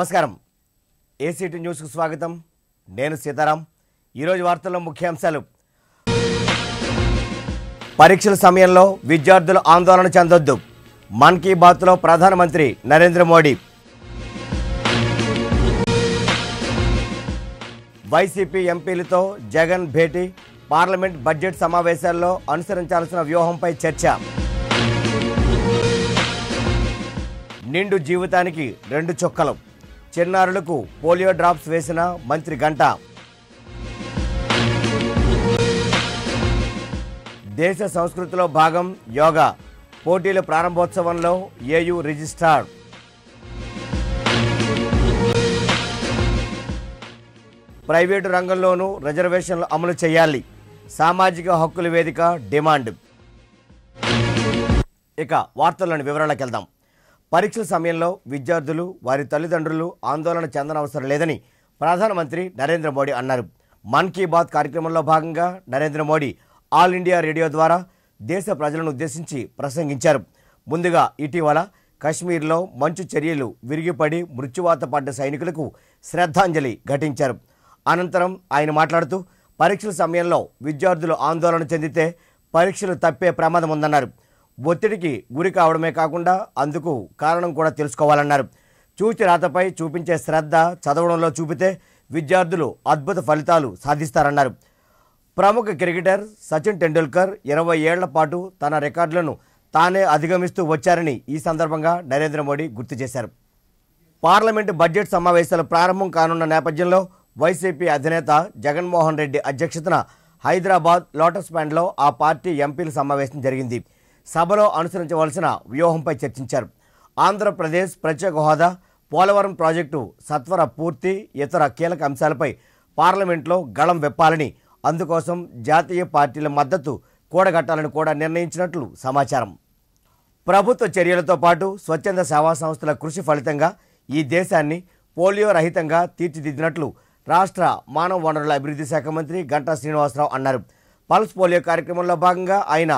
నమస్కారం. ఏసీటీ న్యూస్కు స్వాగతం. నేను సీతారాం. ఈరోజు వార్తల్లో ముఖ్యాంశాలు. పరీక్షల సమయంలో విద్యార్థులు ఆందోళన చెందొద్దు. మన్ కీ బాత్లో ప్రధానమంత్రి నరేంద్ర మోడీ. వైసీపీ ఎంపీలతో జగన్ భేటీ. పార్లమెంట్ బడ్జెట్ సమావేశాల్లో అనుసరించాల్సిన వ్యూహంపై చర్చ. నిండు జీవితానికి రెండు చుక్కలు. చిన్నారులకు పోలియో డ్రాప్స్ వేసిన మంత్రి గంట. దేశ సంస్కృతిలో భాగం యోగా. పోటీల ప్రారంభోత్సవంలో ఏయు రిజిస్ట్రార్. ప్రైవేటు రంగంలోనూ రిజర్వేషన్లు అమలు చేయాలి. సామాజిక హక్కుల వేదిక డిమాండ్. ఇక వార్తల్లోని వివరాలకు వెళ్దాం పరీక్షల సమయంలో విద్యార్థులు వారి తల్లిదండ్రులు ఆందోళన చెందనవసరం లేదని ప్రధానమంత్రి నరేంద్ర మోడీ అన్నారు. మన్ కీ బాత్ కార్యక్రమంలో భాగంగా Narendra Modi All India Radio ద్వారా దేశ ప్రజలను ఉద్దేశించి ప్రసంగించారు. ముందుగా ఇటీవల కశ్మీర్లో మంచు చర్యలు విరిగిపడి మృత్యువాత పడ్డ సైనికులకు శ్రద్ధాంజలి ఘటించారు. అనంతరం ఆయన మాట్లాడుతూ పరీక్షల సమయంలో విద్యార్థులు ఆందోళన చెందితే పరీక్షలు తప్పే ప్రమాదం ఉందన్నారు ఒత్తిడికి గురి కావడమే కాకుండా అందుకు కారణం కూడా తెలుసుకోవాలన్నారు. చూచి రాతపై చూపించే శ్రద్ధ చదవడంలో చూపితే విద్యార్థులు అద్భుత ఫలితాలు సాధిస్తారన్నారు. ప్రముఖ క్రికెటర్ సచిన్ టెండూల్కర్ ఇరవై ఏళ్ళ పాటు తన రికార్డులను తానే అధిగమిస్తూ వచ్చారని ఈ సందర్భంగా నరేంద్ర మోడీ గుర్తు చేశారు. పార్లమెంటు బడ్జెట్ సమావేశాలు ప్రారంభం కానున్న నేపథ్యంలో వైసీపీ అధినేత జగన్మోహన్ రెడ్డి అధ్యక్షతన హైదరాబాద్ లోటస్ ప్యాండ్లో ఆ పార్టీ ఎంపీల సమావేశం జరిగింది. సభలో అనుసరించవలసిన వ్యూహంపై చర్చించారు. ఆంధ్రప్రదేశ్ ప్రత్యేక హోదా పోలవరం ప్రాజెక్టు సత్వర పూర్తి ఇతర కీలక అంశాలపై పార్లమెంట్లో గళం వెప్పాలని అందుకోసం జాతీయ పార్టీల మద్దతు కూడగట్టాలని కూడా నిర్ణయించినట్లు సమాచారం. ప్రభుత్వ చర్యలతో పాటు స్వచ్ఛంద సేవా సంస్థల కృషి ఫలితంగా ఈ దేశాన్ని పోలియో రహితంగా తీర్చిదిద్దినట్లు రాష్ట్ర మానవ వనరుల అభివృద్ధి శాఖ మంత్రి గంటా శ్రీనివాసరావు అన్నారు. పల్స్ పోలియో కార్యక్రమంలో భాగంగా ఆయన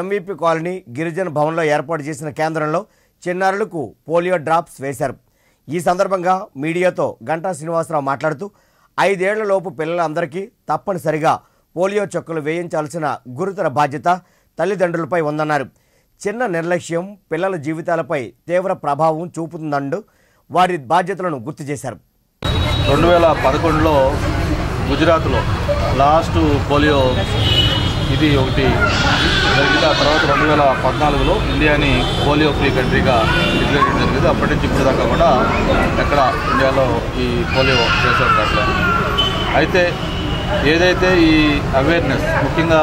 ఎంవీపీ కాలనీ గిరిజన భవన్లో ఏర్పాటు చేసిన కేంద్రంలో చిన్నారులకు పోలియో డ్రాప్స్ వేశారు. ఈ సందర్భంగా మీడియాతో గంటా శ్రీనివాసరావు మాట్లాడుతూ ఐదేళ్ళలోపు పిల్లలందరికీ తప్పనిసరిగా పోలియో చొక్కలు వేయించాల్సిన గురుతర బాధ్యత తల్లిదండ్రులపై ఉందన్నారు. చిన్న నిర్లక్ష్యం పిల్లల జీవితాలపై తీవ్ర ప్రభావం చూపుతుందంటూ వారి బాధ్యతలను గుర్తు చేశారు. రెండు వేల పదకొండులో గుజరాత్లో లాస్ట్ పోలియో ఇది ఒకటి. జరిగింది ఆ తర్వాత రెండు వేల పద్నాలుగులో ఇండియాని పోలియో ఫ్రీ కంట్రీగా డిక్లేర్ చేయడం జరిగింది. అప్పటి నుంచి ఇప్పుడు దాకా కూడా ఎక్కడ ఇండియాలో ఈ పోలియో చేశారు అట్లా అయితే ఏదైతే ఈ అవేర్నెస్ ముఖ్యంగా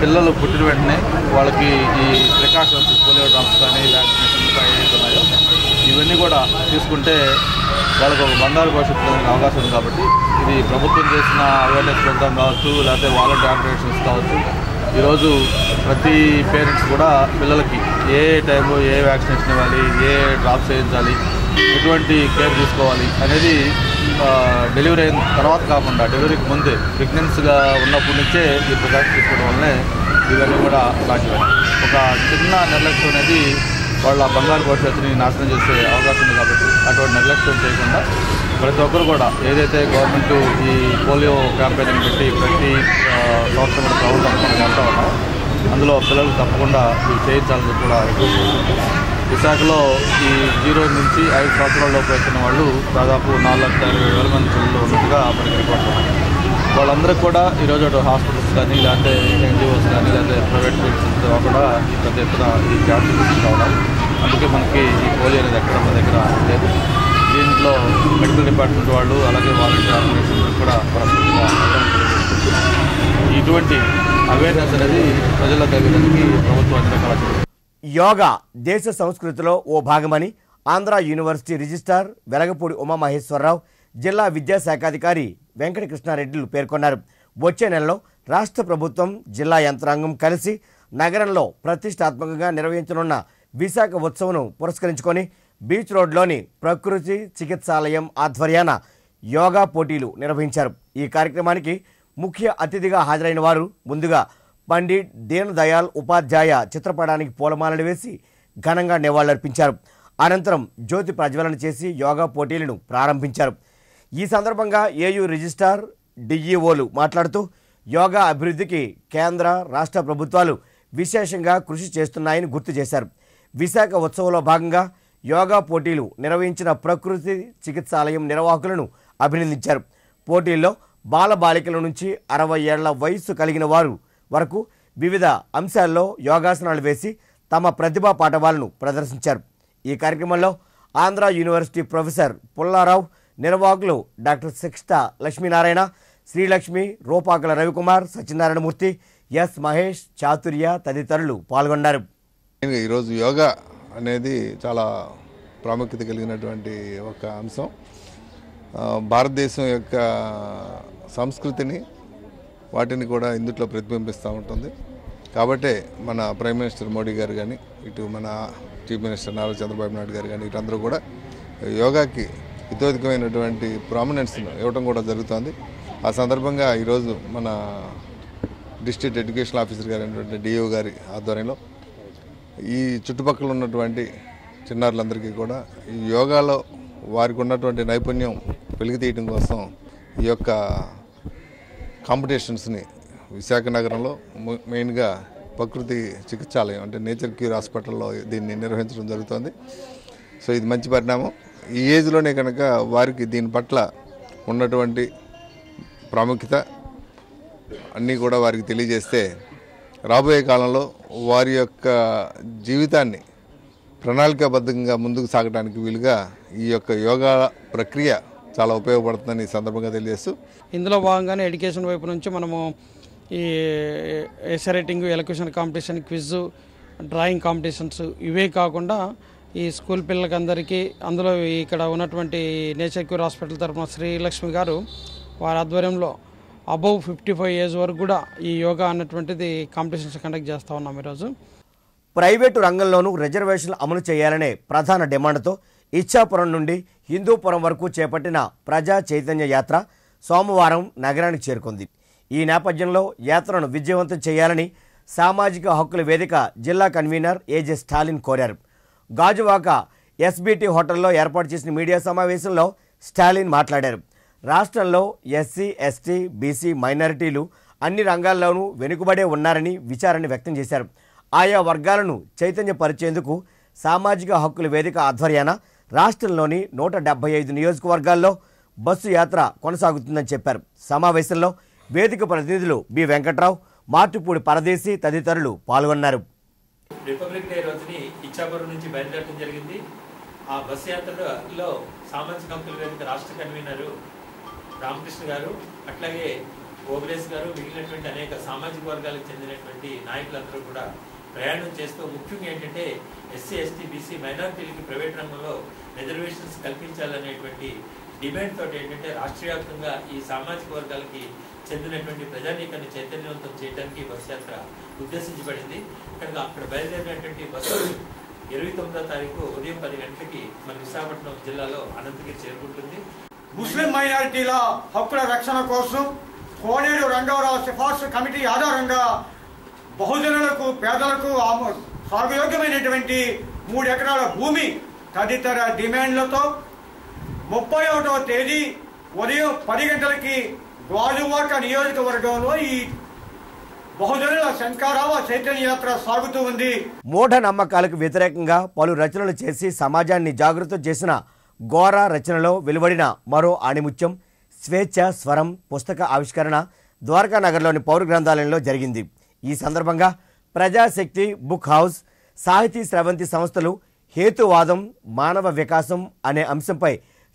పిల్లలు పుట్టిన వెంటనే వాళ్ళకి ఈ ప్రికాషన్స్ పోలియో డ్రాప్స్ కానీ వ్యాక్సినేషన్ కానీ ఉన్నాయో ఇవన్నీ కూడా తీసుకుంటే వాళ్ళకు ఒక బంగారు భవిష్యత్తు కలిగిన అవకాశం ఉంది కాబట్టి ఇది ప్రభుత్వం చేసిన అవేర్నెస్ ప్రోగ్రామ్ కావచ్చు లేకపోతే వాలంటీర్ ఆపరేషన్స్ కావచ్చు ఈరోజు ప్రతి పేరెంట్స్ కూడా పిల్లలకి ఏ టైంలో ఏ వ్యాక్సినేషన్ ఇవ్వాలి ఏ డ్రాప్స్ వేయించాలి ఎటువంటి కేర్ తీసుకోవాలి అనేది డెలివరీ అయిన తర్వాత కాకుండా డెలివరీకి ముందే ప్రెగ్నెన్సీగా ఉన్నప్పటి నుంచే ఈ ప్రికాషన్ తీసుకోవడం వల్లనే ఇవన్నీ కూడా సాధ్యమే ఒక చిన్న నిర్లక్ష్యం అనేది వాళ్ళ బంగారు భవిష్యత్తుని నాశనం చేసే అవకాశం ఉంది కాబట్టి అటువంటి నిర్లక్ష్యం చేయకుండా ప్రతి ఒక్కరు కూడా ఏదైతే గవర్నమెంట్ ఈ పోలియో క్యాంపెయిన్ పెట్టి ప్రతి సంవత్సరం కూడా ప్రభుత్వం మనకు వెళ్తా ఉన్నాం అందులో పిల్లలు తప్పకుండా ఇవి చేయించాలని కూడా రిక్వెస్ట్ చేస్తున్నాం. విశాఖలో ఈ జీరో నుంచి ఐదు సంవత్సరాల లోపు వచ్చిన వాళ్ళు దాదాపు నాలుగు లక్షల ఇరవై వేల మంది పిల్లలు ఉన్నట్టుగా మనకి రిపోర్ట్ ఉన్నాయి వాళ్ళందరూ కూడా ఈరోజు అటు హాస్పిటల్స్ కానీ లేకపోతే ఎన్జిఓస్ కానీ లేదంటే ప్రైవేట్ మెడిసిన్స్ కూడా ఈ పెద్ద ఎత్తున ఈ క్యాంప్స్ తీసుకుంటా అందుకే మనకి ఈ పోలియో అనేది ఎక్కడ మన దగ్గర లేదు. దీంట్లో మెడికల్ డిపార్ట్మెంట్ వాళ్ళు అలాగే వాలంటీర్ ఆర్గనైజేషన్ కూడా పరస్పరంగా ఇటువంటి అవేర్నెస్ అనేది ప్రజల్లో కలిగడానికి ప్రభుత్వం అన్ని రకాల యోగా దేశ సంస్కృతిలో ఓ భాగమని ఆంధ్ర యూనివర్సిటీ రిజిస్ట్రార్ వెలగపూడి ఉమామహేశ్వరరావు జిల్లా విద్యాశాఖాధికారి వెంకటకృష్ణారెడ్డిలు పేర్కొన్నారు. వచ్చే నెలలో రాష్ట్ర ప్రభుత్వం జిల్లా యంత్రాంగం కలిసి నగరంలో ప్రతిష్టాత్మకంగా నిర్వహించనున్న విశాఖ ఉత్సవం పురస్కరించుకొని బీచ్ రోడ్లోని ప్రకృతి చికిత్సాలయం ఆధ్వర్యాన యోగా పోటీలు నిర్వహించారు. ఈ కార్యక్రమానికి ముఖ్య అతిథిగా హాజరైన వారు ముందుగా పండిట్ దీన్ దయాల్ ఉపాధ్యాయ చిత్రపటానికి పూలమాలలు వేసి ఘనంగా నివాళులర్పించారు. అనంతరం జ్యోతి ప్రజ్వలన చేసి యోగా పోటీలను ప్రారంభించారు. ఈ సందర్భంగా ఏయూ రిజిస్ట్రార్ డిఈఓలు మాట్లాడుతూ యోగా అభివృద్ధికి కేంద్ర రాష్ట్ర ప్రభుత్వాలు విశేషంగా కృషి చేస్తున్నాయని గుర్తు చేశారు. విశాఖ ఉత్సవంలో భాగంగా యోగా పోటీలు నిర్వహించిన ప్రకృతి చికిత్సాలయం నిర్వాహకులను అభినందించారు. పోటీల్లో బాలబాలికల నుంచి అరవై ఏళ్ళ వయస్సు కలిగిన వారు వరకు వివిధ అంశాల్లో యోగాసనాలు వేసి తమ ప్రతిభా పాఠవాలను ప్రదర్శించారు. ఈ కార్యక్రమంలో ఆంధ్ర యూనివర్సిటీ ప్రొఫెసర్ పుల్లారావు నిర్వాహకులు డాక్టర్ శిక్షిత లక్ష్మీనారాయణ శ్రీలక్ష్మి రూపాకల రవికుమార్ సత్యనారాయణమూర్తి ఎస్ మహేష్ చాతుర్య తదితరులు పాల్గొన్నారు. ఈరోజు యోగా అనేది చాలా ప్రాముఖ్యత కలిగినటువంటి ఒక అంశం. భారతదేశం యొక్క సంస్కృతిని వాటిని కూడా ఇందులో ప్రతిబింబిస్తూ ఉంటుంది. కాబట్టే మన ప్రైమ్ మినిస్టర్ మోడీ గారు కానీ ఇటు మన చీఫ్ మినిస్టర్ నారా చంద్రబాబు నాయుడు గారు కానీ వీటందరూ కూడా యోగాకి ఇతోధికమైనటువంటి ప్రామినెన్స్ను ఇవ్వడం కూడా జరుగుతుంది. ఆ సందర్భంగా ఈరోజు మన డిస్ట్రిక్ట్ ఎడ్యుకేషన్ ఆఫీసర్ గారు అయినటువంటి డిఓ గారి ఆధ్వర్యంలో ఈ చుట్టుపక్కల ఉన్నటువంటి చిన్నారులందరికీ కూడా ఈ యోగాలో వారికి ఉన్నటువంటి నైపుణ్యం వెలికి కోసం ఈ యొక్క కాంపిటీషన్స్ని విశాఖ నగరంలో మెయిన్గా ప్రకృతి చికిత్సాలయం అంటే నేచర్ క్యూర్ హాస్పిటల్లో దీన్ని నిర్వహించడం జరుగుతుంది. సో ఇది మంచి పరిణామం. ఈ ఏజ్లోనే కనుక వారికి దీని పట్ల ఉన్నటువంటి ప్రాముఖ్యత అన్నీ కూడా వారికి తెలియజేస్తే రాబోయే కాలంలో వారి యొక్క జీవితాన్ని ప్రణాళికాబద్ధంగా ముందుకు సాగడానికి వీలుగా ఈ యొక్క యోగా ప్రక్రియ చాలా ఉపయోగపడుతుందని సందర్భంగా తెలియజేస్తూ ఇందులో భాగంగానే ఎడ్యుకేషన్ వైపు నుంచి మనము ఈ essay writing elocution competition quiz drawing competitions ఇవే కాకుండా ఈ స్కూల్ పిల్లలకందరికీ అందులో ఇక్కడ ఉన్నటువంటి నేచర్ క్యూర్ హాస్పిటల్ తరఫున శ్రీలక్ష్మి గారు వారి ఆధ్వర్యంలో అబౌవ్ ఫిఫ్టీ ఫైవ్ ఏజ్ వరకు కూడా ఈ యోగా అన్నటువంటిది కాంపిటీషన్స్ కండక్ట్ చేస్తూ ఉన్నాం ఈరోజు. ప్రైవేటు రంగంలోనూ రిజర్వేషన్లు అమలు చేయాలనే ప్రధాన డిమాండ్తో ఇచ్చాపురం నుండి హిందూపురం వరకు చేపట్టిన ప్రజా చైతన్య యాత్ర సోమవారం నగరానికి చేరుకుంది. ఈ నేపథ్యంలో యాత్రను విజయవంతం చేయాలని సామాజిక హక్కుల వేదిక జిల్లా కన్వీనర్ ఏజే స్టాలిన్ కోరారు. గాజువాక ఎస్బీటీ హోటల్లో ఏర్పాటు చేసిన మీడియా సమావేశంలో స్టాలిన్ మాట్లాడారు. రాష్ట్రంలో ఎస్సీ ఎస్టీ బీసీ మైనారిటీలు అన్ని రంగాల్లోనూ వెనుకబడే ఉన్నారని విచారణ వ్యక్తం చేశారు. ఆయా వర్గాలను చైతన్యపరిచేందుకు సామాజిక హక్కుల వేదిక ఆధ్వర్యాన రాష్ట్రంలోని నూట డెబ్బై ఐదు నియోజకవర్గాల్లో బస్సు యాత్ర కొనసాగుతుందని చెప్పారు. సమావేశంలో వేదిక ప్రతినిధులు బి వెంకట్రావు మార్టుపూడి పరదేశి తదితరులు పాల్గొన్నారు. రిపబ్లిక్ డే రోజుని ఇచ్చాపురం నుంచి బయలుదేరడం జరిగింది. ఆ బస్ యాత్రలో సామాజిక హక్కుల వేదిక రాష్ట్ర కన్వీనరు రామకృష్ణ గారు అట్లాగే ఓబులేస్ గారు మిగిలినటువంటి అనేక సామాజిక వర్గాలకు చెందినటువంటి నాయకులందరూ కూడా ప్రయాణం చేస్తూ ముఖ్యంగా ఏంటంటే ఎస్సీ ఎస్టీ బీసీ మైనార్టీలకి ప్రైవేట్ రంగంలో రిజర్వేషన్స్ కల్పించాలనేటువంటి డిమాండ్ తోటి ఏంటంటే రాష్ట్రవ్యాప్తంగా ఈ సామాజిక వర్గాలకి చెందినటువంటి ప్రజానీకాన్ని చైతన్యవంతం చేయడానికి బస్ యాత్ర ఉద్దేశించబడింది. కనుక అక్కడ బయలుదేరినటువంటి బస్సు ఇరవై తొమ్మిదో తారీఖు ఉదయం పది గంటలకి మన విశాఖపట్నం జిల్లాలో అనంతగిరి చేరుకుంటుంది. ముస్లిం మైనారిటీల హక్కుల రక్షణ కోసం కోనేరు రంగారావు సిఫార్సు కమిటీ ఆధారంగా బహుజనులకు పేదలకు ఆమ- సాగుయోగ్యమైనటువంటి మూడు ఎకరాల భూమి తదితర డిమాండ్లతో ముప్పై ఒకటవ తేదీ ఉదయం పది గంటలకి గాజువాక నియోజకవర్గంలో ఈ బహుజనుల శంకారావ చైతన్య యాత్ర సాగుతూ ఉంది. మూఢ నమ్మకాలకు వ్యతిరేకంగా పలు రచనలు చేసి సమాజాన్ని జాగృతం చేసిన ఘోర రచనలో వెలువడిన మరో ఆణిముత్యం స్వేచ్ఛ స్వరం పుస్తక ఆవిష్కరణ ద్వారకా నగర్లోని పౌర గ్రంథాలయంలో జరిగింది. ఈ సందర్భంగా ప్రజాశక్తి బుక్ హౌస్ సాహితీ స్రవంతి సంస్థలు హేతువాదం మానవ వికాసం అనే అంశంపై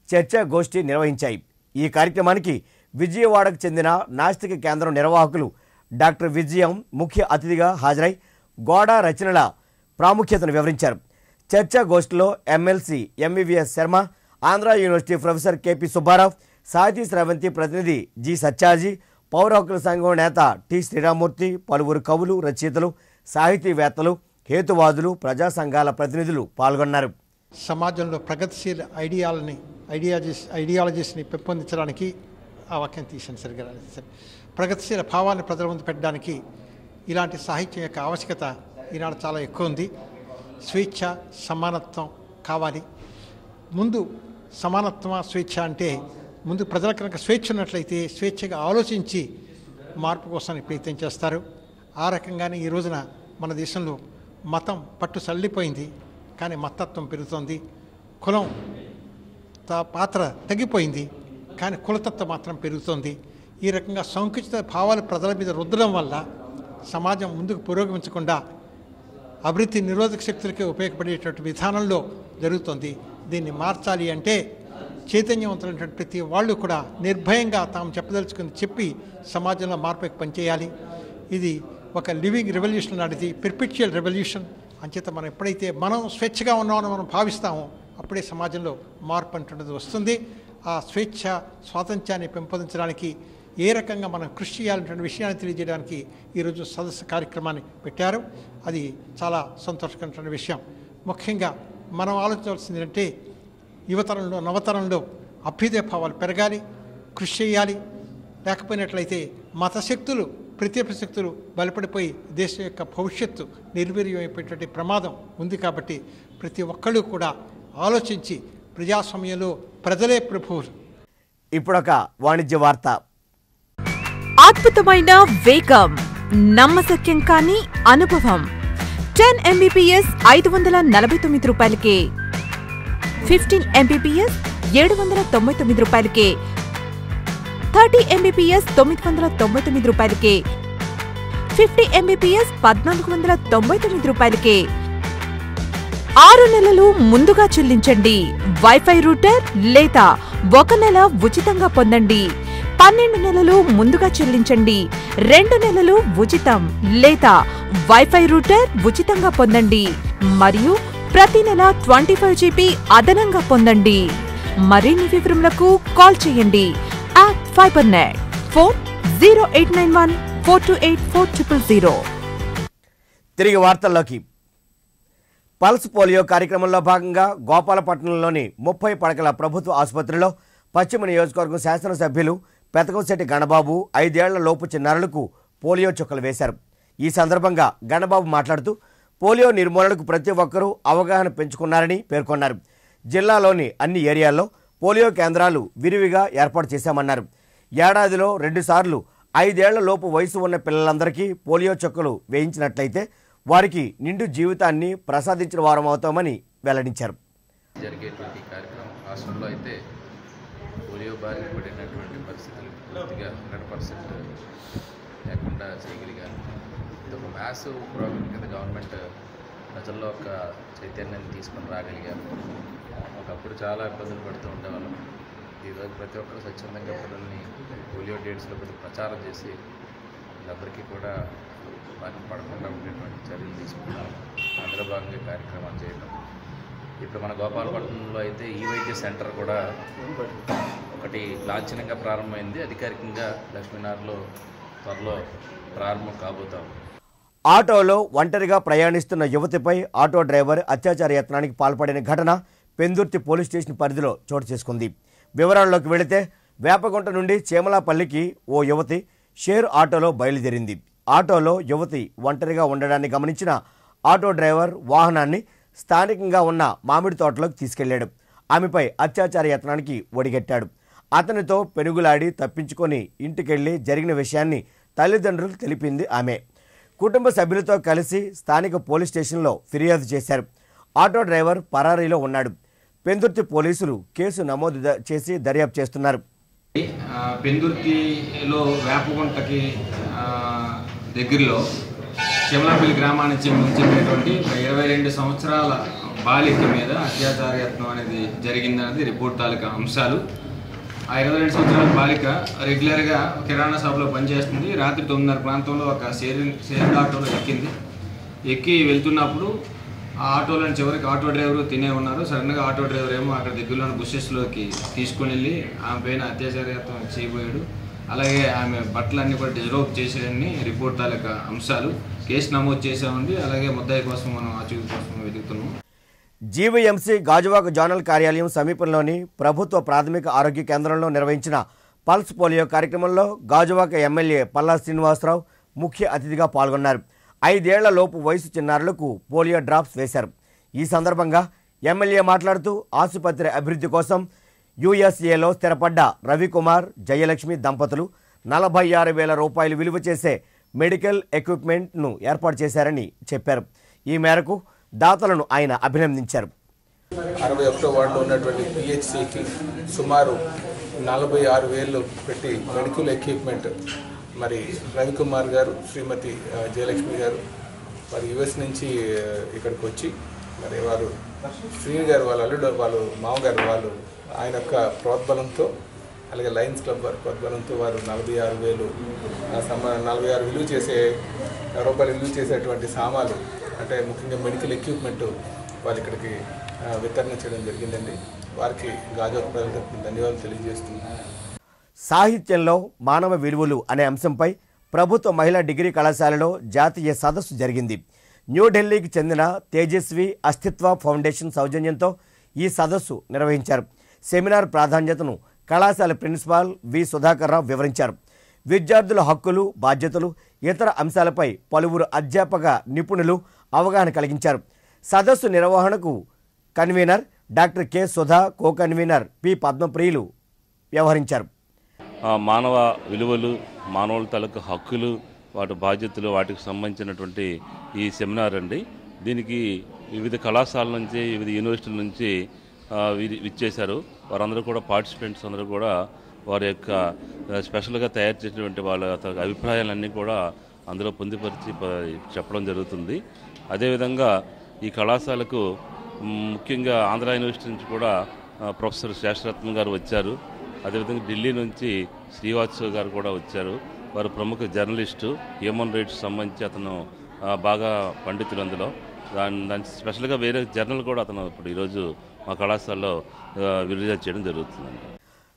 చర్చా గోష్ఠి నిర్వహించాయి. ఈ కార్యక్రమానికి విజయవాడకు చెందిన నాస్తిక కేంద్రం నిర్వాహకులు డాక్టర్ విజయం ముఖ్య అతిథిగా హాజరై గోడ రచనల ప్రాముఖ్యతను వివరించారు. చర్చా గోష్ఠిలో MLC MVVS Sarma Andhra university professor KP Subbarao Sahiti Sravanthi ప్రతినిధి జి సత్యాజీ పౌర హక్కుల సంఘం నేత టి శ్రీరామూర్తి పలువురు కవులు రచయితలు సాహితీవేత్తలు హేతువాదులు ప్రజా సంఘాల ప్రతినిధులు పాల్గొన్నారు. సమాజంలో ప్రగతిశీల ఐడియాలని ఐడియాలజీస్ ఐడియాలజీస్ని పెంపొందించడానికి ఆ వాక్యం తీశాను సరిగ్గా రాలేదు సరే. ప్రగతిశీల భావాన్ని ప్రజల ముందు పెట్టడానికి ఇలాంటి సాహిత్యం యొక్క ఆవశ్యకత ఈనాడు చాలా ఎక్కువ ఉంది. స్వేచ్ఛ సమానత్వం కావాలి. ముందు సమానత్వ స్వేచ్ఛ అంటే ముందు ప్రజలకు కనుక స్వేచ్ఛ ఉన్నట్లయితే స్వేచ్ఛగా ఆలోచించి మార్పు కోసానికి ప్రయత్నం చేస్తారు. ఆ రకంగానే ఈ రోజున మన దేశంలో మతం పట్టు సల్లిపోయింది. కానీ మతత్వం పెరుగుతోంది. కులం పాత్ర తగ్గిపోయింది. కానీ కులతత్వం మాత్రం పెరుగుతోంది. ఈ రకంగా సంకుచిత భావాలు ప్రజల మీద రుద్దడం వల్ల సమాజం ముందుకు పురోగమించకుండా అభివృద్ధి నిరోధక శక్తులకి ఉపయోగపడేటువంటి విధానంలో జరుగుతుంది. దీన్ని మార్చాలి అంటే చైతన్యవంతులైనటువంటి ప్రతి వాళ్ళు కూడా నిర్భయంగా తాము చెప్పదలుచుకుని చెప్పి సమాజంలో మార్పుకి పనిచేయాలి. ఇది ఒక లివింగ్ రెవల్యూషన్ లాంటిది పెర్పిచువల్ రెవల్యూషన్. అంచేత మనం ఎప్పుడైతే మనం స్వేచ్ఛగా ఉన్నామని మనం భావిస్తామో అప్పుడే సమాజంలో మార్పు అంటున్నది వస్తుంది. ఆ స్వేచ్ఛ స్వాతంత్రాన్ని పెంపొందించడానికి ఏ రకంగా మనం కృషి చేయాలనేటువంటి విషయాన్ని తెలియజేయడానికి ఈరోజు సదస్సు కార్యక్రమాన్ని పెట్టారు. అది చాలా సంతోషకరమైన విషయం. ముఖ్యంగా మనం ఆలోచించవలసింది ఏంటంటే యువతరంలో నవతరంలో అభ్యుదయ భావాలు పెరగాలి కృషి చేయాలి. లేకపోయినట్లయితే మత శక్తులు ప్రత్యక్ష శక్తులు బలపడిపోయి దేశం యొక్క భవిష్యత్తు నిర్వీర్యమైపోయేటువంటి ప్రమాదం ఉంది కాబట్టి ప్రతి ఒక్కళ్ళు కూడా ఆలోచించి ప్రజాస్వామ్యంలో ప్రజలే ప్రభువులు. ఇప్పుడొక వాణిజ్య వార్త. అద్భుతమైన వేగం నమ్మశక్యం కాని అనుభవం. టెన్ ఎంబీపీఎస్ ఐదు వందల నలభై తొమ్మిది రూపాయలకే ఫిఫ్టీన్ ఎంబీపీఎస్ ఏడు వందల తొంభై తొమ్మిది రూపాయలకే థర్టీ ఎంబీపీఎస్ తొమ్మిది వందల తొంభై తొమ్మిది రూపాయలకే ఫిఫ్టీ ఎంబీపీఎస్ పద్నాలుగు వందల తొంభై తొమ్మిది రూపాయలకే ఆరు నెలలు ముందుగా చెల్లించండి. వైఫై రూటర్ లేదా ఒక నెల ఉచితంగా పొందండి. పన్నెండు నెలలు ముందుగా చెల్లించండి. రెండు నెలలు ఉచితం లేదా వైఫై రూటర్ ఉచితంగా పొందండి. మరియు ప్రతి నెల ట్వంటీ ఫైవ్ జీబీ అదనంగా పొందండి. మరిన్ని వివరములకు కాల్ చేయండి. AP fibre net phone zero eight nine one four two eight four triple zero తిరిగి వార్తల్లోకి. పల్స్ పోలియో కార్యక్రమంలో భాగంగా గోపాలపట్నంలోని ముప్పై పడకల ప్రభుత్వ ఆసుపత్రిలో పశ్చిమ నియోజకవర్గం శాసనసభ్యులు పెతకంశెట్టి గణబాబు ఐదేళ్ళ లోపు చిన్నారులకు పోలియో చుక్కలు వేశారు. ఈ సందర్భంగా గణబాబు మాట్లాడుతూ పోలియో నిర్మూలనకు ప్రతి ఒక్కరూ అవగాహన పెంచుకున్నారని పేర్కొన్నారు. జిల్లాలోని అన్ని ఏరియాల్లో పోలియో కేంద్రాలు విరివిగా ఏర్పాటు చేశామన్నారు. ఏడాదిలో రెండుసార్లు ఐదేళ్ళ లోపు వయసు ఉన్న పిల్లలందరికీ పోలియో చుక్కలు వేయించినట్లయితే వారికి నిండు జీవితాన్ని ప్రసాదించిన వారం అవుతామని వెల్లడించారు. జరిగేటువంటి కార్యక్రమం రాష్ట్రంలో అయితే పోలియో బారిన పడినటువంటి పరిస్థితులు పూర్తిగా హండ్రెడ్ పర్సెంట్ లేకుండా చేయగలిగారు. ఇది ఒక మ్యాసివ్ ప్రోగ్రామ్ కింద గవర్నమెంట్ ప్రజల్లో ఒక చైతన్యాన్ని తీసుకొని రాగలిగారు. ఒకప్పుడు చాలా ఇబ్బందులు పడుతూ ఉండేవాళ్ళం. ఈరోజు ప్రతి ఒక్కరు స్వచ్ఛందంగా పిల్లల్ని పోలియో డేట్స్లో ప్రతి ప్రచారం చేసి వీళ్ళందరికీ కూడా బారిన పడకుండా ఉండేటువంటి చర్యలు తీసుకున్నారు. అందులో భాగంగా కార్యక్రమాలు చేయడం ఇప్పుడు మన గోపాలపట్నంలో అయితే ఈ వైద్య సెంటర్ కూడా ఒకటి లాంఛనంగా ప్రారంభమైంది. అధికారికంగా లక్ష్మీనార్లో త్వరలో ప్రారంభం కాబోతాం. ఆటోలో ఒంటరిగా ప్రయాణిస్తున్న యువతిపై ఆటో డ్రైవర్ అత్యాచార యత్నానికి పాల్పడిన ఘటన పెందుర్తి పోలీస్ స్టేషన్ పరిధిలో చోటు చేసుకుంది. వివరాల్లోకి వెళితే వేపగుంట నుండి చేమలాపల్లికి ఓ యువతి షేర్ ఆటోలో బయలుదేరింది. ఆటోలో యువతి ఒంటరిగా ఉండడాన్ని గమనించిన ఆటో డ్రైవర్ వాహనాన్ని స్థానికంగా ఉన్న మామిడి తోటలోకి తీసుకెళ్ళాడు. ఆమెపై అత్యాచార యత్నానికి ఒడిగట్టాడు. అతనితో పెనుగులాడి తప్పించుకొని ఇంటికెళ్ళి జరిగిన విషయాన్ని తల్లిదండ్రులు తెలిపింది ఆమె. కుటుంబ సభ్యులతో కలిసి స్థానిక పోలీస్ స్టేషన్లో ఫిర్యాదు చేశారు. ఆటో డ్రైవర్ పరారీలో ఉన్నాడు. పెందుర్తి పోలీసులు కేసు నమోదు చేసి దర్యాప్తు చేస్తున్నారు. పెందుర్తిలో వేపగుంటకి దగ్గరలో చెమలపల్లి గ్రామానికి చెంది- చెందినటువంటి ఇరవై రెండు సంవత్సరాల బాలిక మీద అత్యాచార యత్నం అనేది జరిగిందనేది రిపోర్ట్ తాలూకా అంశాలు. ఆ ఇరవై రెండు సంవత్సరాల బాలిక రెగ్యులర్గా కిరాణా షాప్లో పనిచేస్తుంది. రాత్రి తొమ్మిదిన్నర ప్రాంతంలో ఒక షేర్ షేర్ ఆటోలో ఎక్కింది. ఎక్కి వెళ్తున్నప్పుడు ఆ ఆటోలోని చివరికి ఆటో డ్రైవర్ తినే ఉన్నారు. సడన్గా ఆటో డ్రైవర్ ఏమో అక్కడ దగ్గరలోని బుషెస్లోకి తీసుకుని వెళ్ళి ఆమె పైన అత్యాచారయత్నం చేయబోయాడు. అలాగే ఆమె బట్టలన్నీ కూడా డిజరోప్ చేసేయని రిపోర్ట్ తాలూకా అంశాలు. కేసు నమోదు చేశామండి. అలాగే ముద్దాయి కోసం మనం ఆచూకీ కోసం వెతుకుతున్నాం. జీవీఎంసీ గాజువాక జోనల్ కార్యాలయం సమీపంలోని ప్రభుత్వ ప్రాథమిక ఆరోగ్య కేంద్రంలో నిర్వహించిన పల్స్ పోలియో కార్యక్రమంలో గాజువాక ఎమ్మెల్యే పల్లా శ్రీనివాసరావు ముఖ్య అతిథిగా పాల్గొన్నారు. ఐదేళ్ళ లోపు వయసు చిన్నారులకు పోలియో డ్రాప్స్ వేశారు. ఈ సందర్భంగా ఎమ్మెల్యే మాట్లాడుతూ ఆసుపత్రి అభివృద్ధి కోసం యుఎస్ఏలో స్థిరపడ్డ రవికుమార్ జయలక్ష్మి దంపతులు నలభై ఆరు వేల రూపాయలు విలువ చేసే మెడికల్ ఎక్విప్మెంట్ను ఏర్పాటు చేశారని చెప్పారు. ఈ మేరకు దాతలను ఆయన అభినందించారు. అరవై ఒకటో వార్డులో ఉన్నటువంటి పిహెచ్సికి సుమారు నలభై ఆరు వేలు పెట్టి మెడికల్ ఎక్విప్మెంట్ మరి రవికుమార్ గారు శ్రీమతి జయలక్ష్మి గారు మరి యుఎస్ నుంచి ఇక్కడికి వచ్చి మరి వారు శ్రీని గారు వాళ్ళ అల్లుడు వాళ్ళు మామగారు వాళ్ళు ఆయన యొక్క ప్రోద్బలంతో అలాగే లయన్స్ క్లబ్ వారి ప్రోద్బలంతో వారు నలభై ఆరు వేలు నలభై ఆరు విలువ చేసే రూపాయలు విలువ చేసేటువంటి సామాన్లు అంటే ముఖ్యంగా మెడికల్ ఎక్విప్మెంట్ వాళ్ళు ఇక్కడికి వితరణ చేయడం జరిగిందండి. వారికి గాజువాక ప్రజల ధన్యవాదాలు తెలియజేస్తున్నాను. సాహిత్యంలో మానవ విలువలు అనే అంశంపై ప్రభుత్వ మహిళా డిగ్రీ కళాశాలలో జాతీయ సదస్సు జరిగింది. న్యూఢిల్లీకి చెందిన తేజస్వి అస్తిత్వ ఫౌండేషన్ సౌజన్యంతో ఈ సదస్సు నిర్వహించారు. సెమినార్ ప్రాధాన్యతను కళాశాల ప్రిన్సిపాల్ వి సుధాకర్రావు వివరించారు. విద్యార్థుల హక్కులు బాధ్యతలు ఇతర అంశాలపై పలువురు అధ్యాపక నిపుణులు అవగాహన కలిగించారు. సదస్సు నిర్వహణకు convener doctor K Sudha co convener P పద్మప్రియులు వ్యవహరించారు. మానవ విలువలు మానవుల తలకు హక్కులు వాటి బాధ్యతలు వాటికి సంబంధించినటువంటి ఈ సెమినార్ అండి. దీనికి వివిధ కళాశాల నుంచి వివిధ యూనివర్సిటీల నుంచి వి- విచ్చేశారు. వారందరూ కూడా పార్టిసిపెంట్స్ అందరూ కూడా వారి యొక్క స్పెషల్గా తయారు చేసినటువంటి వాళ్ళ అభిప్రాయాలన్నీ కూడా అందులో పొందుపరిచి చెప్పడం జరుగుతుంది. అదేవిధంగా ఈ కళాశాలకు ముఖ్యంగా ఆంధ్ర యూనివర్సిటీ నుంచి కూడా ప్రొఫెసర్ శేషరత్నం గారు వచ్చారు. అదేవిధంగా ఢిల్లీ నుంచి శ్రీవాత్సవ్ గారు కూడా వచ్చారు. వారు ప్రముఖ జర్నలిస్టు హ్యూమన్ రైట్స్ సంబంధించి అతను బాగా పండితులు అందులో. దాని దాని స్పెషల్గా వేరే జర్నల్ కూడా అతను ఇప్పుడు ఈరోజు మా కళాశాలలో విడుదల చేయడం జరుగుతుందండి.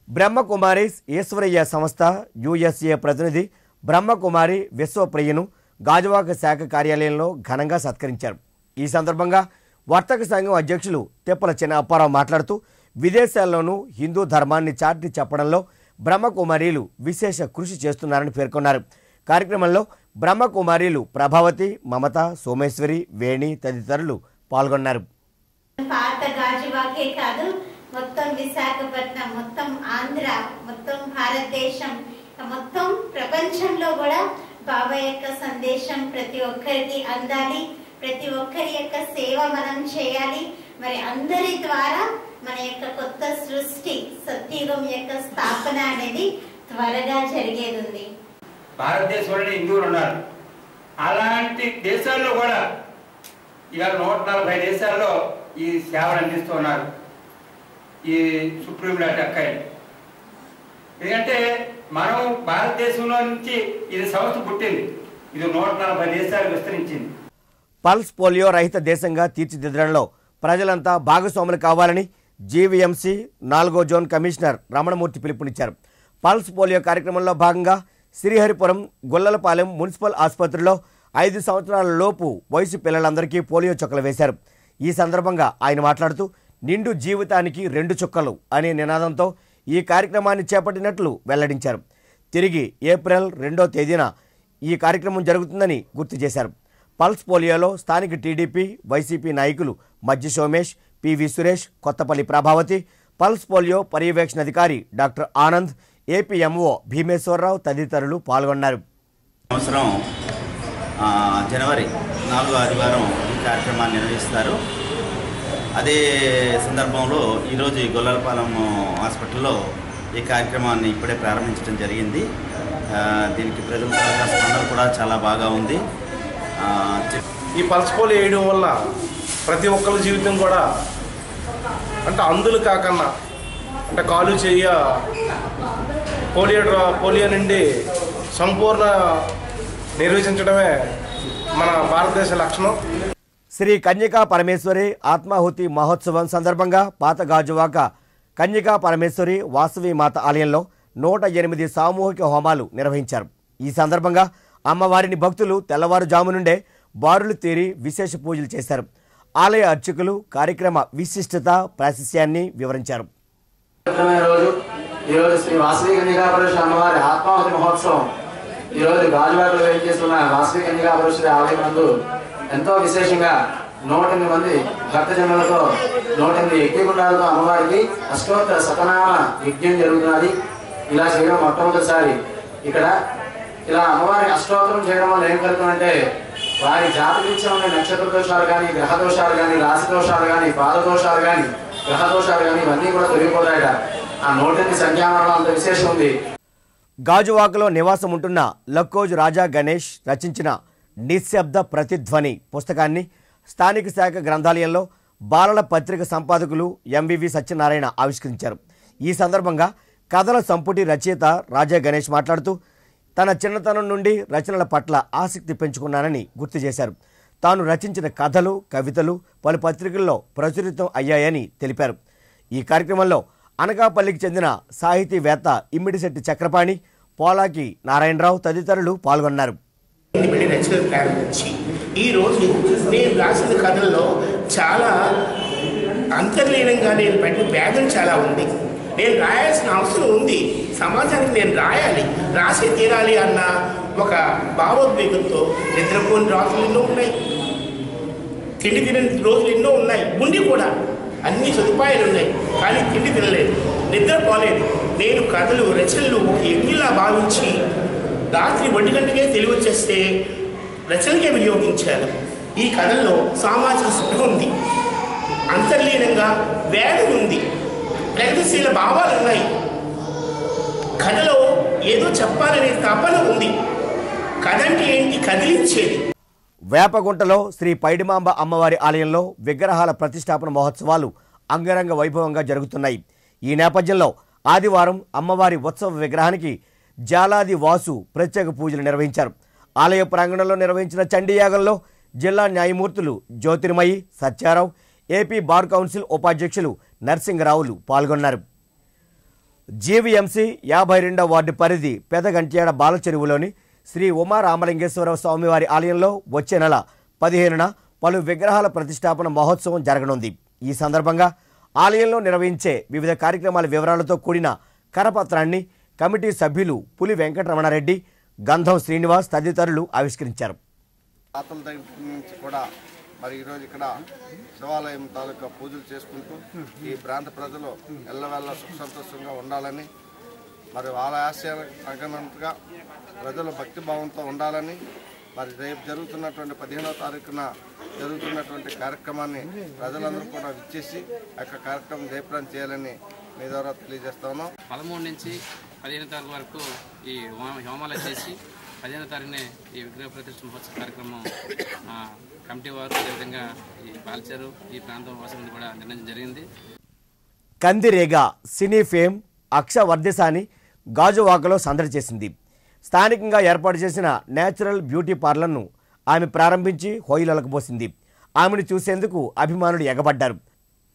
బ్రహ్మకుమారి ఈశ్వరయ్య సంస్థ యుఎస్ఏ ప్రతినిధి బ్రహ్మకుమారి విశ్వప్రియను గాజువాక శాఖ కార్యాలయంలో ఘనంగా సత్కరించారు. ఈ సందర్భంగా వర్తక సంఘం అధ్యక్షులు తిప్పల చిన్న అప్పారావు మాట్లాడుతూ విదేశాల్లోనూ హిందూ ధర్మాన్ని చాటి చెప్పడంలో బ్రహ్మకుమారీలు విశేష కృషి చేస్తున్నారని పేర్కొన్నారు. కార్యక్రమంలో బ్రహ్మకుమారీలు ప్రభావతి మమత సోమేశ్వరి వేణి తదితరులు పాల్గొన్నారు. పాత గాజువాకే కాదు మొత్తం విశాఖపట్నం మొత్తం ఆంధ్ర మొత్తం భారతదేశం మొత్తం ప్రపంచంలో కూడా బాబా యొక్క సందేశం ప్రతి ఒక్కరికి అందాలి ప్రతి ఒక్కరి యొక్క సేవ మనం చేయాలి మరి అందరి ద్వారా మన యొక్క కొత్త సృష్టి సత్యుగం యొక్క స్థాపన అనేది త్వరగా జరిగేది ఉంది భారతదేశంలో హిందువులు ఉన్నారు. అలాంటి దేశాల్లో కూడా ఇవాళ నూట నలభై దేశాల్లో ఈ సేవలు అందిస్తూ ఉన్నారు. ఈ సుప్రీం లాంటి అక్కాయి ఎందుకంటే మనం భారతదేశంలో నుంచి ఇది సంస్థ పుట్టింది. ఇది నూట నలభై దేశాలు విస్తరించింది. పల్స్ పోలియో రహిత దేశంగా తీర్చిదిద్దడంలో ప్రజలంతా భాగస్వాములు కావాలని జీవీఎంసీ నాలుగో జోన్ కమిషనర్ రమణమూర్తి పిలుపునిచ్చారు. పల్స్ పోలియో కార్యక్రమంలో భాగంగా శ్రీహరిపురం గొల్లలపాలెం మున్సిపల్ ఆసుపత్రిలో ఐదు సంవత్సరాల లోపు వయసు పిల్లలందరికీ పోలియో చుక్కలు వేశారు. ఈ సందర్భంగా ఆయన మాట్లాడుతూ నిండు జీవితానికి రెండు చుక్కలు అనే నినాదంతో ఈ కార్యక్రమాన్ని చేపట్టినట్లు వెల్లడించారు. తిరిగి ఏప్రిల్ రెండో తేదీన ఈ కార్యక్రమం జరుగుతుందని గుర్తు చేశారు. పల్స్ పోలియోలో స్థానిక టీడీపీ వైసీపీ నాయకులు మధ్య Somesh PV Suresh Kothapalli Prabhavathi pulse polio పర్యవేక్షణ అధికారి డాక్టర్ ఆనంద్ ఏపీఎంఓ భీమేశ్వరరావు తదితరులు పాల్గొన్నారు. సంవత్సరం ఆ, జనవరి నాలుగో ఆదివారం ఈ కార్యక్రమాన్ని నిర్వహిస్తారు. అదే సందర్భంలో ఈరోజు ఈ గొల్లలపాలెం హాస్పిటల్లో ఈ కార్యక్రమాన్ని ఇప్పుడే ప్రారంభించడం జరిగింది. ఆ, దీనికి ప్రజల స్పందన కూడా చాలా బాగా ఉంది. ఈ పల్స్ పోలియో వేయడం వల్ల ప్రతి ఒక్కరి జీవితం కూడా అంటే అందులు కాకన్నా అంటే కాలు చెయ్య పోలియో డ్రా- పోలియో నుండి సంపూర్ణ నిర్వచించడమే మన భారతదేశ లక్షణం. శ్రీ కన్యకా పరమేశ్వరి ఆత్మాహుతి మహోత్సవం సందర్భంగా పాత గాజువాక కన్యకా పరమేశ్వరి వాసవి మాత ఆలయంలో నూట ఎనిమిది సామూహిక హోమాలు నిర్వహించారు. ఈ సందర్భంగా అమ్మవారిని భక్తులు తెల్లవారుజాము నుండే బారులు తీరి విశేష పూజలు చేశారు. ఆలయ అర్చకులు కార్యక్రమ విశిష్టత ప్రాశస్యాన్ని వివరించారు. రోజు ఈరోజు శ్రీ వాసవి కన్యకాపరమేశ్వర అమ్మవారి ఆత్మావతి మహోత్సవం. ఈరోజు గాజువాకలో వేయించేస్తున్న వాసవి కన్యకాపరమేశ్వరి ఆలయం నందు ఎంతో విశేషంగా నూట ఎనిమిది మంది భక్తజనులతో నూట ఎనిమిది యజ్ఞగుండాలతో అమ్మవారికి అష్టోత్తర సతనామ యజ్ఞం జరుగుతున్నది. ఇలా చేయడం మొట్టమొదటిసారి. ఇక్కడ ఇలా అమ్మవారిని అష్టోత్తరం చేయడం వల్ల ఏం కలుగుతుందంటే వారి జాతకరీత్యా ఉండే నక్షత్ర దోషాలు కానీ గ్రహ దోషాలు కానీ రాశి దోషాలు కానీ పాద దోషాలు కానీ గ్రహ దోషాలు కానీ ఇవన్నీ కూడా తొలగిపోతాయట. ఆ నోటికి ఎనిమిది సంఖ్యామరణం అంత విశేషం ఉంది. గాజువాకలో నివాసం ఉంటున్న లక్కోజు రాజా గణేష్ రచించిన నిశ్శబ్ద ప్రతిధ్వని పుస్తకాన్ని స్థానిక శాఖ గ్రంథాలయంలో బాలల పత్రిక సంపాదకులు ఎంవివి సత్యనారాయణ ఆవిష్కరించారు. ఈ సందర్భంగా కథల సంపుటి రచయిత రాజా గణేష్ మాట్లాడుతూ తన చిన్నతనం నుండి రచనల పట్ల ఆసక్తి పెంచుకున్నానని గుర్తు చేశారు. తాను రచించిన కథలు కవితలు పలు పత్రికల్లో ప్రచురితం అయ్యాయని తెలిపారు. ఈ కార్యక్రమంలో అనకాపల్లికి చెందిన సాహితీవేత్త ఇమ్మిడిశెట్టి చక్రపాణి పోలాకి నారాయణరావు తదితరులు పాల్గొన్నారు. రచనలు ప్రారంభించి ఈరోజు నేను రాసిన కథల్లో చాలా అంతర్లీనంగా నేను పెట్టిన భేదం చాలా ఉంది. నేను రాయాల్సిన అవసరం ఉంది. సమాజానికి నేను రాయాలి. రాసి తీరాలి అన్న ఒక భావోద్వేగంతో నిద్రపోని రాత్రులు ఎన్నో ఉన్నాయి. తిండి తినని రోజులు ఎన్నో ఉన్నాయి. ఉండి కూడా అన్ని సదుపాయాలు ఉన్నాయి. కానీ తిండి తినలేదు. నిద్రపోలేదు. నేను కథలు రచనలు ఒక యజ్ఞలా భావించి రాత్రి ఒంటి గంటకే తెలివి వచ్చేస్తే రచనకే వినియోగించాను. ఈ కథల్లో సామాజిక స్పృహ ఉంది. అంతర్లీనంగా వేదం ఉంది. ప్రగతిశీల భావాలు ఉన్నాయి. కథలో ఏదో చెప్పాలనే తపన ఉంది. కథ అంటే ఏంటి కదిలించేది? వేపగుంటలో శ్రీ పైడిమాంబ అమ్మవారి ఆలయంలో విగ్రహాల ప్రతిష్టాపన మహోత్సవాలు అంగరంగ వైభవంగా జరుగుతున్నాయి. ఈ నేపథ్యంలో ఆదివారం అమ్మవారి ఉత్సవ విగ్రహానికి జాలాది వాసు ప్రత్యేక పూజలు నిర్వహించారు. ఆలయ ప్రాంగణంలో నిర్వహించిన చండీయాగంలో జిల్లా న్యాయమూర్తులు Jyothirmayi Satyarao AP bar council ఉపాధ్యక్షులు నర్సింగరావులు పాల్గొన్నారు. జీవీఎంసీ యాభై రెండవ వార్డు పరిధి పెదగంట్యాడ బాలచెరువులోని శ్రీ ఉమా రామలింగేశ్వర స్వామివారి ఆలయంలో వచ్చే నెల పదిహేనున పలు విగ్రహాల ప్రతిష్టాపన మహోత్సవం జరగనుంది. ఈ సందర్భంగా ఆలయంలో నిర్వహించే వివిధ కార్యక్రమాల వివరాలతో కూడిన కరపత్రాన్ని కమిటీ సభ్యులు పులి వెంకటరమణారెడ్డి గంధం శ్రీనివాస్ తదితరులు ఆవిష్కరించారు. కూడా మరి ఈరోజు ఇక్కడ శివాలయం తాలూకా పూజలు చేసుకుంటూ ఈ ప్రాంత ప్రజలు ఎల్లవెల్ల సుఖ సంతోషంగా ఉండాలని మరి వాళ్ళ ఆశయాలకు తగినంతగా ప్రజలు భక్తి భావంతో ఉండాలని మరి రేపు జరుగుతున్నటువంటి పదిహేనవ తారీఖున జరుగుతున్నటువంటి కార్యక్రమాన్ని ప్రజలందరూ కూడా విచ్చేసి ఆ యొక్క కార్యక్రమం జయప్రదం చేయాలని మీ ద్వారా తెలియజేస్తా పదమూడు నుంచి పదిహేను తారీఖు వరకు ఈ హోమాలు చేసి పదిహేను తారీఖునే ఈ విగ్రహ ప్రతిష్ట మహోత్సవ కార్యక్రమం కమిటీ వారు అదేవిధంగా ఈ పాల్చారు. ఈ ప్రాంతం వాసులను కూడా నిర్ణయం జరిగింది. కందిరేగ సినీ ఫేమ్ అక్ష వర్ధసాని గాజువాకలో సందడి చేసింది. స్థానికంగా ఏర్పాటు చేసిన నేచురల్ బ్యూటీ పార్లర్ను ఆమె ప్రారంభించి హోయిలలకు పోసింది. ఆమెను చూసేందుకు అభిమానులు ఎగబడ్డారు.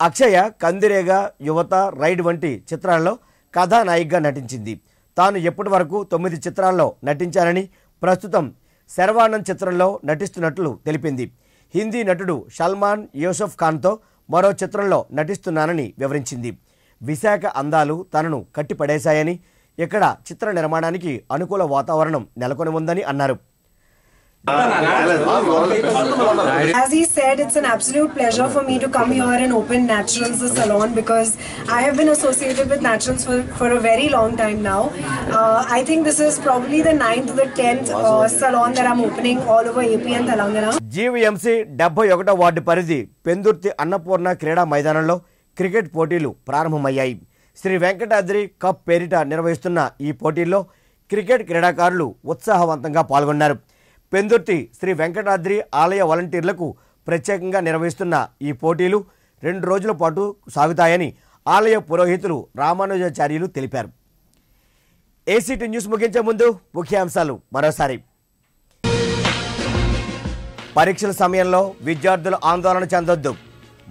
అక్షయ కందిరేగ యువత రైడ్ వంటి చిత్రాల్లో కథానాయికగా నటించింది. తాను ఎప్పటి వరకు తొమ్మిది చిత్రాల్లో నటించానని ప్రస్తుతం శర్వానంద్ చిత్రంలో నటిస్తున్నట్లు తెలిపింది. హిందీ నటుడు సల్మాన్ యూసఫ్ ఖాన్తో మరో చిత్రంలో నటిస్తున్నానని వివరించింది. విశాఖ అందాలు తనను కట్టిపడేశాయని ఇక్కడ చిత్ర నిర్మాణానికి అనుకూల వాతావరణం నెలకొని ఉందని అన్నారు. As he said, it's an absolute pleasure for me to come here and open Naturals the salon because I have been associated with Naturals for, for a very long time now. Uh, I think this is probably the ninth or the tenth uh, salon that I'm opening all over AP and Telangana. GVMC డెబ్బై ఒకటో ward పరిధి పెందుర్తి అన్నపూర్ణ క్రీడా మైదానంలో cricket పోటీలు ప్రారంభమయ్యాయి Shri Venkatadri cup పేరిట నిర్వహిస్తున్న ఈ పోటీల్లో క్రికెట్ క్రీడాకారులు ఉత్సాహవంతంగా పాల్గొన్నారు పెందుర్తి శ్రీ వెంకటాద్రి ఆలయ వాలంటీర్లకు ప్రత్యేకంగా నిర్వహిస్తున్న ఈ పోటీలు రెండు రోజుల పాటు సాగుతాయని ఆలయ పురోహితులు రామానుజాచార్యులు తెలిపారు. ఏసీటీ న్యూస్ ముగించే ముందు ముఖ్యాంశాలు మరోసారి. పరీక్షల సమయంలో విద్యార్థులు ఆందోళన చెందొద్దు.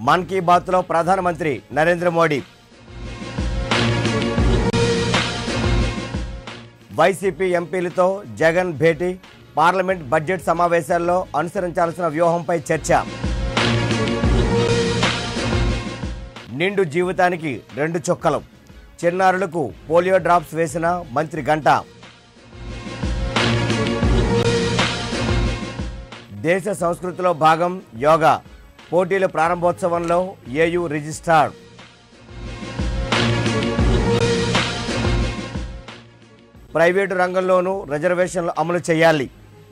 మన్ కీ బాత్లో ప్రధానమంత్రి నరేంద్ర మోడీ. వైసీపీ ఎంపీలతో జగన్ భేటీ. పార్లమెంట్ బడ్జెట్ సమావేశాల్లో అనుసరించాల్సిన వ్యూహంపై చర్చ. నిండు జీవితానికి రెండు చుక్కలు. చిన్నారులకు పోలియో డ్రాప్స్ వేసిన మంత్రి గంట. దేశ సంస్కృతిలో భాగం యోగా. పోటీల ప్రారంభోత్సవంలో ఏయు రిజిస్ట్రార్. ప్రైవేటు రంగంలోనూ రిజర్వేషన్లు అమలు చేయాలి.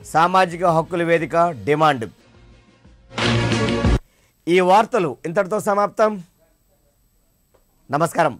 సామాజిక హక్కుల వేదిక డిమాండ్. ఈ వార్తలు ఇంతటితో సమాప్తం. నమస్కారం.